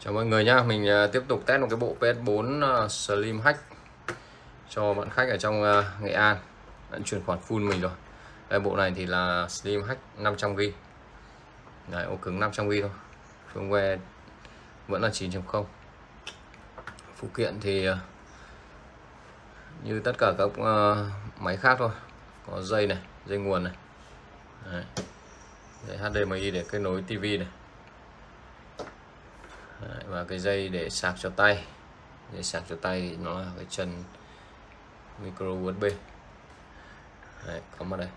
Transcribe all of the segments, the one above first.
Chào mọi người nhá, mình à, tiếp tục test một cái bộ PS4 à, Slim Hack cho bạn khách ở trong à, Nghệ An đã chuyển khoản full mình rồi. Đây bộ này thì là Slim Hack 500g Đấy, ổ cứng 500g thôi. Firmware vẫn là 9.0. Phụ kiện thì như tất cả các máy khác thôi. Có dây này, dây nguồn này. Đấy. Dây HDMI để kết nối TV này Đấy, và cái dây để sạc cho tay. Để sạc cho tay thì nó là cái chân micro USB Đấy, cắm vào đây.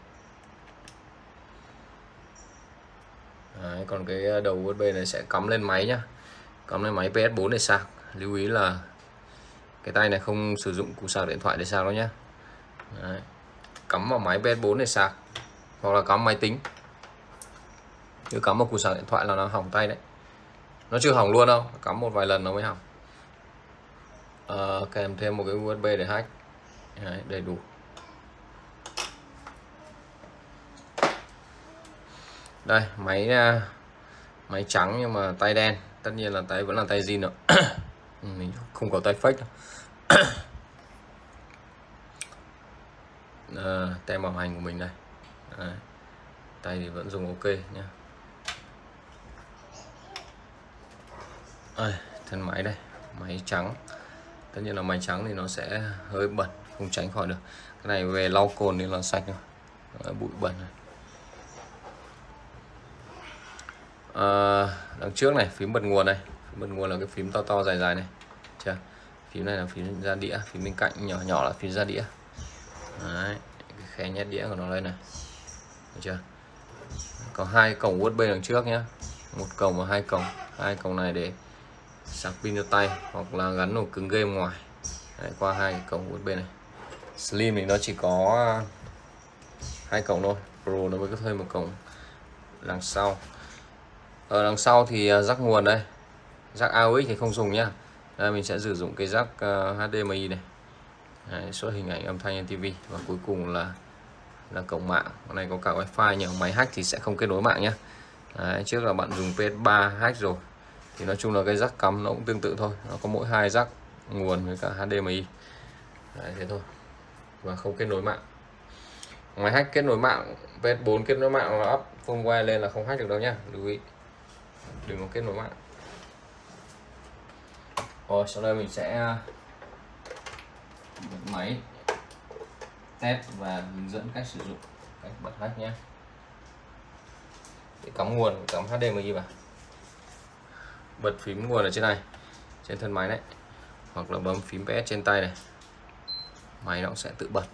Đấy, còn cái đầu USB này sẽ cắm lên máy nhá. Cắm lên máy PS4 để sạc. Lưu ý là cái tay này không sử dụng củ sạc điện thoại để sạc đâu nhá. Đấy. cắm vào máy PS4 để sạc hoặc là cắm máy tính. Cứ cắm vào củ sạc điện thoại là nó hỏng tay đấy nó chưa hỏng luôn đâu cắm một vài lần nó mới hỏng. À, kèm thêm một cái USB để hack. Đấy, đầy đủ. Đây máy à, máy trắng nhưng mà tay đen. Tất nhiên là tay vẫn là tay zin rồi ừ, mình không có tay fake à, tem bảo hành của mình đây. Đấy. tay thì vẫn dùng ok nhé. À, thân máy đây máy trắng. Tất nhiên là máy trắng thì nó sẽ hơi bẩn không tránh khỏi được. Cái này về lau cồn thì là sạch rồi. Bụi bẩn này. À, đằng trước này phím bật nguồn này. Phím bật nguồn là cái phím to to dài dài này. Chưa? Phím này là phím ra đĩa phím bên cạnh nhỏ nhỏ là phím ra đĩa. Đấy, cái khe nhét đĩa của nó đây này. Được chưa? Có hai cổng USB đằng trước nhé một cổng và hai cổng. Hai cổng này để sạc pin cho tay hoặc là gắn ổ cứng game ngoài. Đấy, qua hai cổng USB này. Slim thì nó chỉ có à, hai cổng thôi. Pro nó mới có thêm một cổng đằng sau. Ở đằng sau thì à, rắc nguồn đây. Rắc AUX thì không dùng nhá. Đây mình sẽ sử dụng cái rắc uh, HDMI này. Đấy, xuất hình ảnh âm thanh trên TV và cuối cùng là là cổng mạng. Con này có cả wifi nhưng máy hack thì sẽ không kết nối mạng nhé Đấy, trước là bạn dùng PS3 hack rồi thì nói chung là cái rắc cắm nó cũng tương tự thôi. Nó có mỗi hai rắc nguồn với cả HDMI Đấy, thế thôi. Và không kết nối mạng. Ngoài hack kết nối mạng PS4 kết nối mạng là up firmware lên là không hack được đâu nhá lưu ý. Đừng có kết nối mạng. Rồi sau đây mình sẽ à, bật máy test và hướng dẫn cách sử dụng cách bật hack nhé để cắm nguồn cắm HDMI vào bật phím nguồn ở trên này, trên thân máy đấy hoặc là bấm phím PS trên tay này, máy nó cũng sẽ tự bật.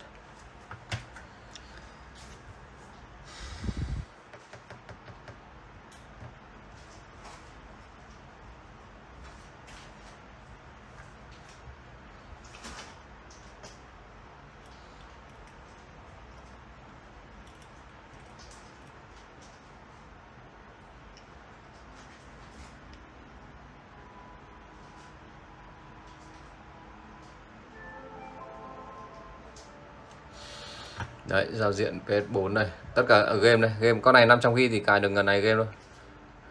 Đấy giao diện PS4 này tất cả ở game đây. Game con này 500 gb thì cài được gần này game luôn.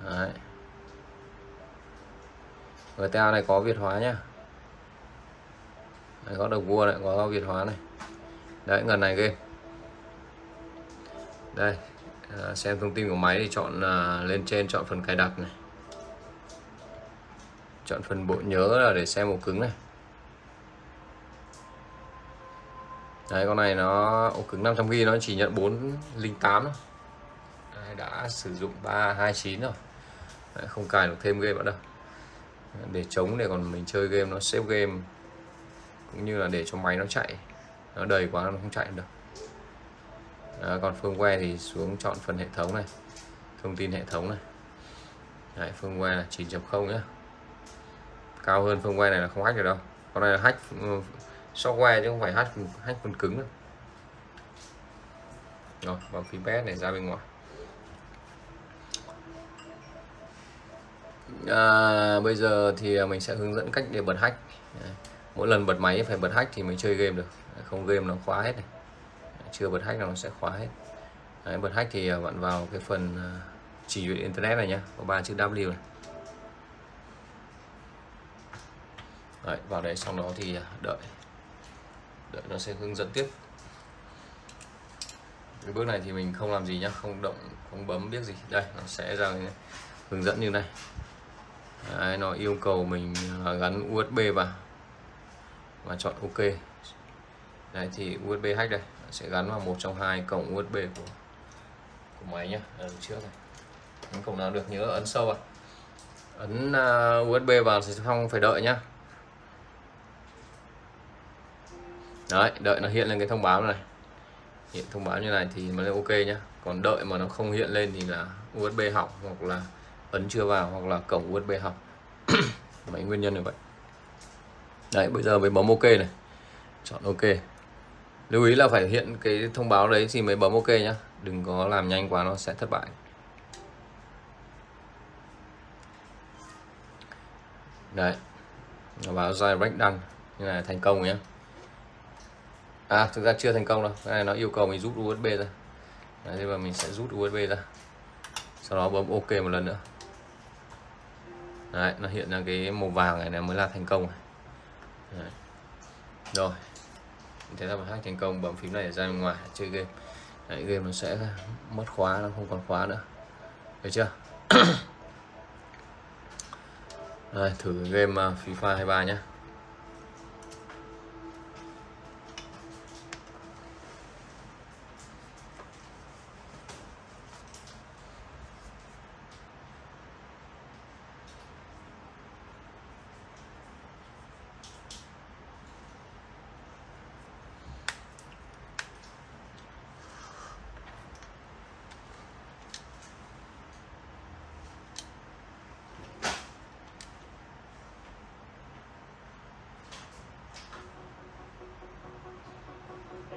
Đấy. GTA này có Việt hóa nhá. Đấy, có được vua này có Việt hóa này. Đấy gần này game. Đây à, xem thông tin của máy thì chọn à, lên trên chọn phần cài đặt này. Chọn phần bộ nhớ là để xem ổ cứng này. Đấy con này nó ổ cứng 500 g nó chỉ nhận 408 thôi. Đấy, đã sử dụng 329 rồi. Đấy, không cài được thêm game nữa đâu. Để chống để còn mình chơi game nó xếp game. Cũng như là để cho máy nó chạy. Nó đầy quá nó không chạy được đó, còn firmware thì xuống chọn phần hệ thống này. Thông tin hệ thống này. Đấy, firmware là 9.0 nhé cao hơn firmware này là không hack được đâu. Con này là hack ừ, software chứ không phải hack hack phần cứng đâu. Rồi bấm phím PS này ra bên ngoài. À, bây giờ thì à, mình sẽ hướng dẫn cách để bật hack. Mỗi lần bật máy phải bật hack thì mới chơi game được. Không game nó khóa hết này. Chưa bật hack nó sẽ khóa hết. Đấy, bật hack thì à, bạn vào cái phần à, chỉ duyệt internet này nhé có ba chữ W này. Đấy, vào đây xong đó thì đợi đợi nó sẽ hướng dẫn tiếp. Cái bước này thì mình không làm gì nhá không động không bấm biết gì. Đây nó sẽ ra hướng dẫn như này. Đấy, nó yêu cầu mình à, gắn USB vào và chọn OK. Đấy thì USB hack đây sẽ gắn vào một trong hai cổng USB của của máy nhá. Ở trước này. Ấn cổng nào được nhớ ấn sâu à ấn uh, USB vào thì không phải đợi nhá. Đấy, đợi nó hiện lên cái thông báo này. Hiện thông báo như này thì mới ok nhá. Còn đợi mà nó không hiện lên thì là USB hỏng hoặc là ấn chưa vào hoặc là cổng USB hỏng mấy nguyên nhân như vậy. Đấy, bây giờ mới bấm ok này. Chọn ok. Lưu ý là phải hiện cái thông báo đấy thì mới bấm ok nhá. Đừng có làm nhanh quá, nó sẽ thất bại. Đấy, nó báo direct đăng. Như này thành công nhé à thực ra chưa thành công đâu. Cái này nó yêu cầu mình rút USB ra. Đấy, thì mình sẽ rút USB ra. Sau đó bấm ok một lần nữa. Đấy nó hiện ra cái màu vàng này, này mới là thành công đấy. rồi. Thế là mình hack thành công bấm phím này để ra bên ngoài chơi game. Đấy, game nó sẽ mất khóa nó không còn khóa nữa. Được chưa? Đây, thử game à, FIFA 23 nhé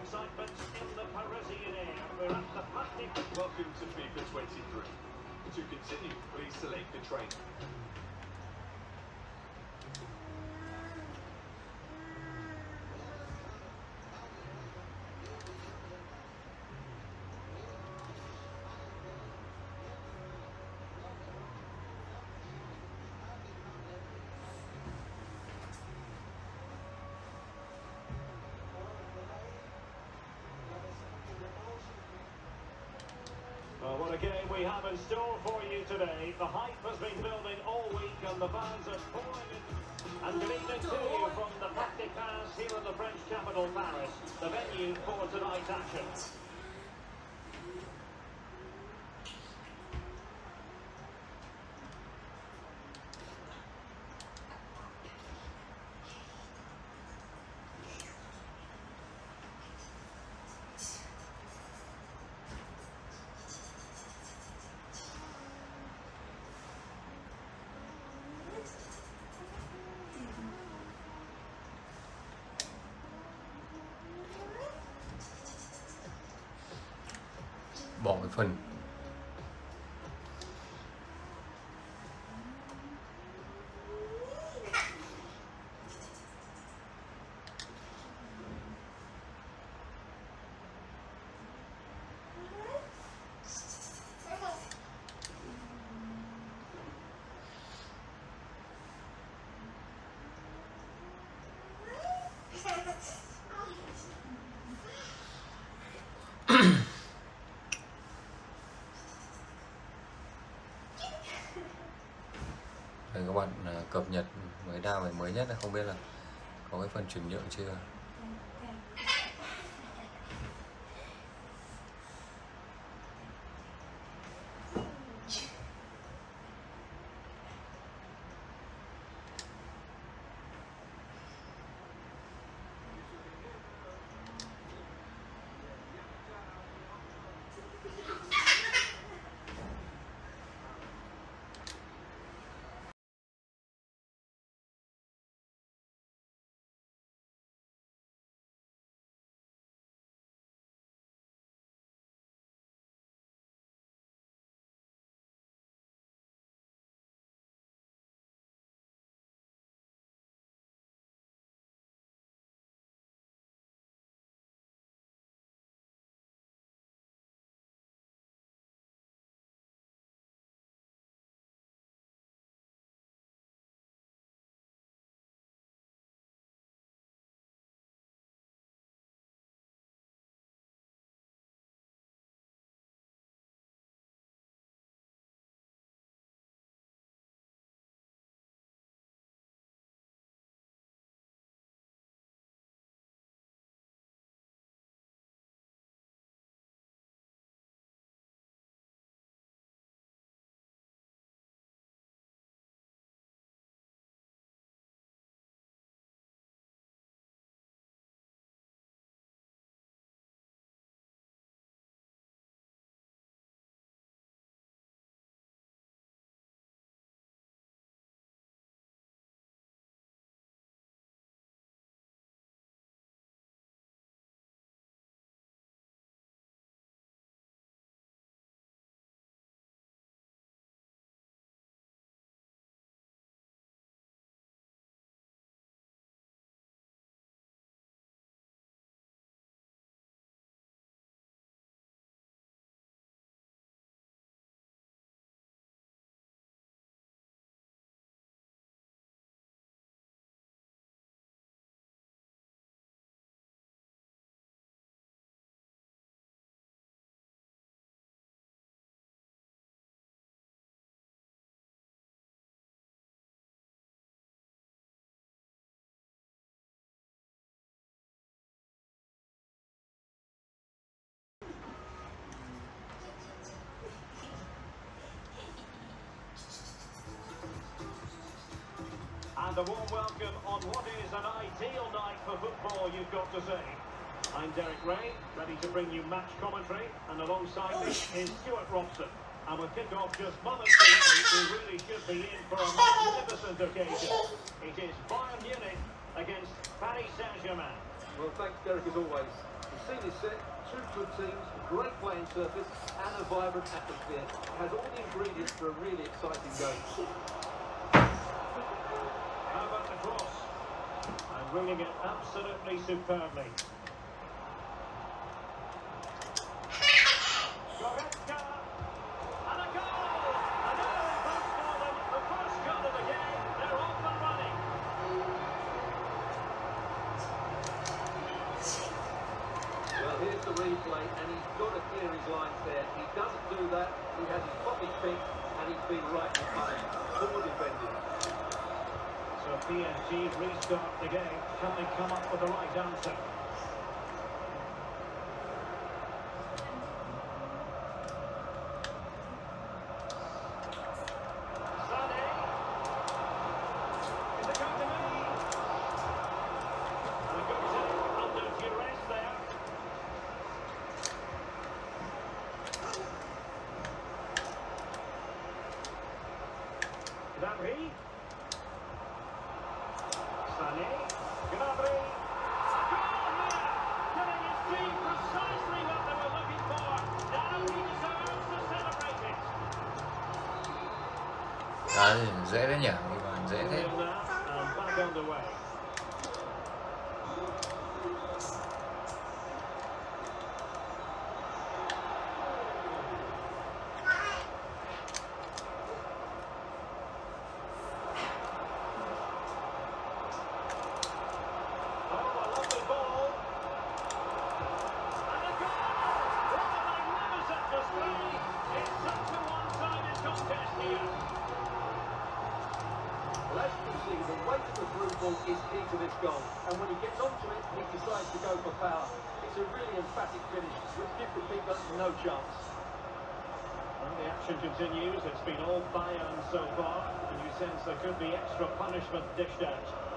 Excitement in the Parisian air. We're at the. Welcome to FIFA 23. To continue, please select the train. Well, what a game we have in store for you today. The hype has been building all week and the fans are pouring in. And good evening to you from the Plastic Pass here in the French capital, Paris, the venue for tonight's action. Bỏ cái phần bạn ờ, cập nhật, mới đa về mới nhất là không biết là có cái phần chuyển nhượng chưa? A warm welcome on what is an ideal night for football, you've got to say. I'm Derek Ray, ready to bring you match commentary, and alongside me is Stuart Robson. And with kick-off just moments away, we really should be in for a magnificent occasion. It is Bayern Munich against Paris Saint-Germain. Well, thanks, Derek, as always. The scene is set, two good teams, great playing surface, and a vibrant atmosphere. It has all the ingredients for a really exciting game. Bringing it absolutely superbly. Goretzka. And a goal! Another first goal in the first goal of the game. They're off and running. Well, here's the replay, and he's got to clear his lines there. He doesn't do that. He has his pocket picked, and he's been right in punished. Poor defending. So PSG restart the game. Can they come up with the right answer? Thì dễ đấy nhỉ? Vâng, dễ thế. Goal. And when he gets onto it, he decides to go for power. It's a really emphatic finish, which gives the keeper no chance. Well, the action continues. It's been all Bayern so far, and you sense there could be extra punishment dished out.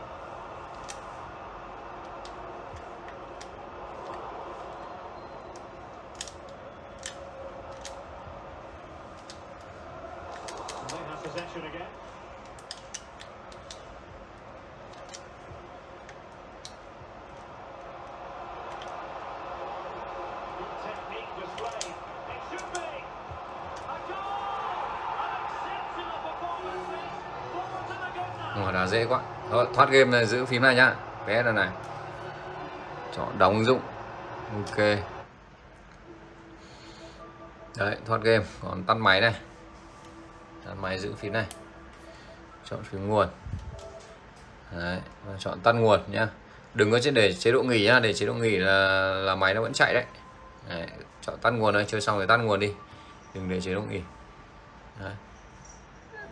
Dễ quá. Thôi, thoát game này giữ phím này nhá. Bé là này. Chọn đóng ứng dụng. Ok. Đấy thoát game. Còn tắt máy này. Tắt máy giữ phím này. Chọn phím nguồn. Đấy và chọn tắt nguồn nhá. Đừng có để chế độ nghỉ nhá. Để chế độ nghỉ là là máy nó vẫn chạy đấy, đấy chọn tắt nguồn này chơi xong rồi tắt nguồn đi. Đừng để chế độ nghỉ. Đấy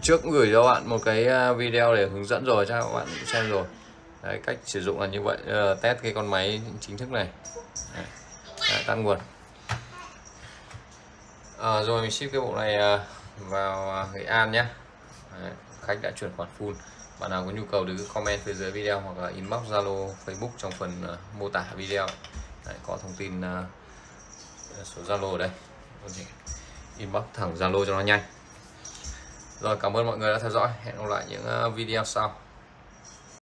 trước gửi cho bạn một cái à, video để hướng dẫn rồi cho các bạn xem rồi. Đấy, cách sử dụng là như vậy. Ờ, test cái con máy chính thức này. Đấy, à, đấy, nguồn. À, rồi mình ship cái bộ này à, vào Nghệ An nhé. Đấy, khách đã chuyển khoản full. Bạn nào có nhu cầu thì cứ comment phía dưới video hoặc là inbox Zalo Facebook trong phần uh, mô tả video. Đấy, có thông tin uh, số Zalo ở đây. Inbox thẳng Zalo cho nó nhanh rồi cảm ơn mọi người đã theo dõi. Hẹn gặp lại những ờ, video sau.